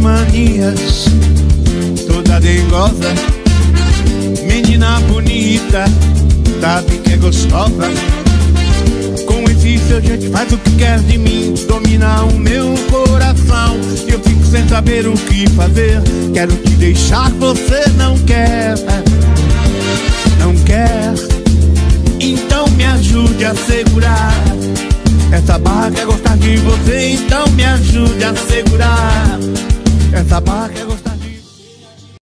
manias, toda dengosa. Menina bonita, sabe que é gostosa. Com esse seu jeito faz o que quer de mim, domina o meu coração. E eu fico sem saber o que fazer. Quero te deixar, você não quer, não quer. Então me ajude a segurar. Então me ajude a segurar. Essa barra quer gostar